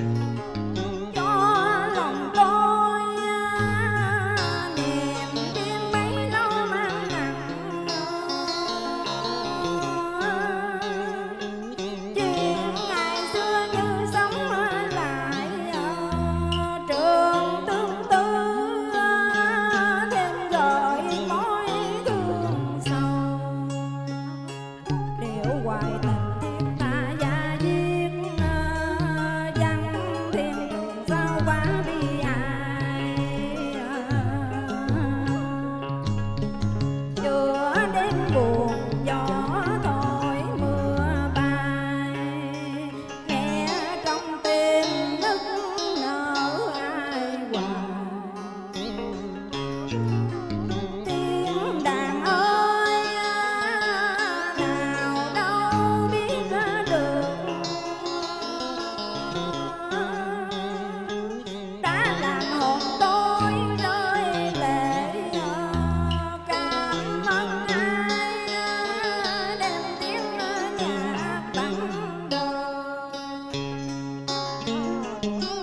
Música Thank you.